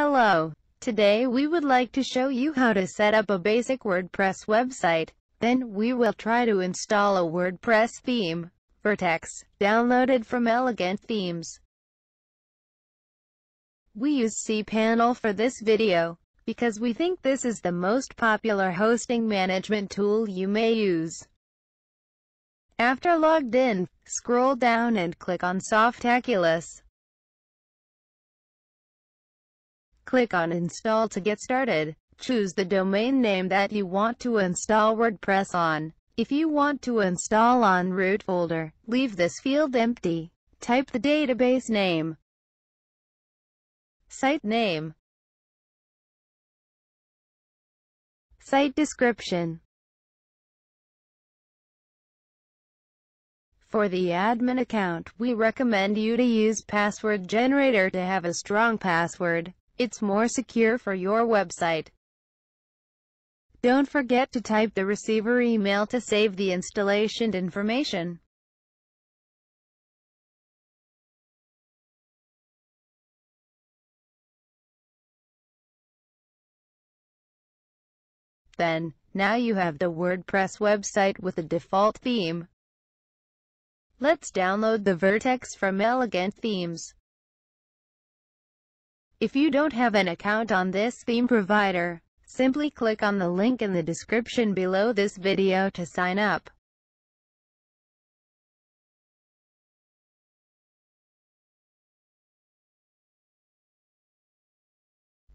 Hello. Today we would like to show you how to set up a basic WordPress website. Then we will try to install a WordPress theme, Vertex, downloaded from Elegant Themes. We use cPanel for this video, because we think this is the most popular hosting management tool you may use. After logged in, scroll down and click on Softaculous. Click on Install to get started. Choose the domain name that you want to install WordPress on. If you want to install on root folder, leave this field empty. Type the database name, site name, site description. For the admin account, we recommend you to use Password Generator to have a strong password. It's more secure for your website. Don't forget to type the receiver email to save the installation information. Then, now you have the WordPress website with a default theme. Let's download the Vertex from Elegant Themes. If you don't have an account on this theme provider, simply click on the link in the description below this video to sign up.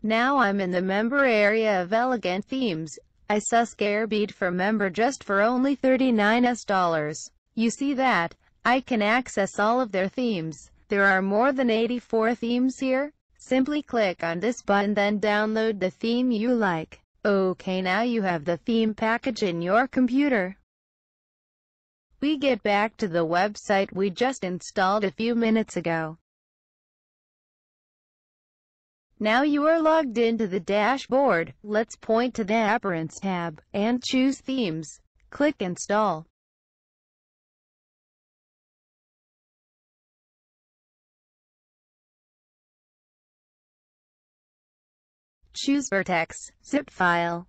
Now I'm in the member area of Elegant Themes. I saw Scarebeat for member just for only 39 US dollars. You see that? I can access all of their themes. There are more than 84 themes here. Simply click on this button then download the theme you like. Okay now you have the theme package in your computer. We get back to the website we just installed a few minutes ago. Now you are logged into the dashboard. Let's point to the Appearance tab, and choose Themes. Click Install. Choose Vertex, zip file.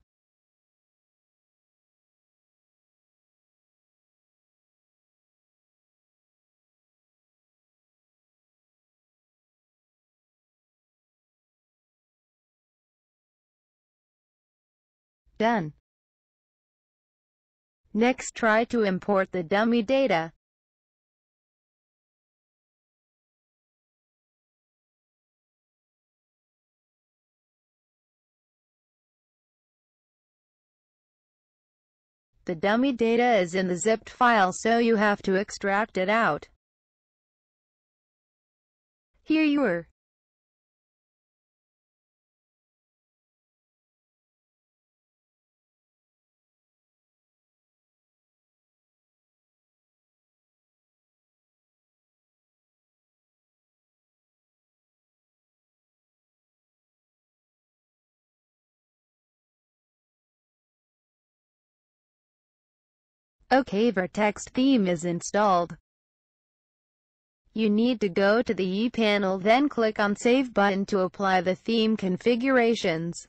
Done. Next try to import the dummy data. The dummy data is in the zipped file so you have to extract it out. Here you are. OK Vertex theme is installed. You need to go to the ePanel then click on Save button to apply the theme configurations.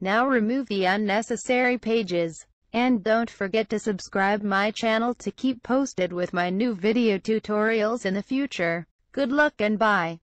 Now remove the unnecessary pages. And don't forget to subscribe my channel to keep posted with my new video tutorials in the future. Good luck and bye.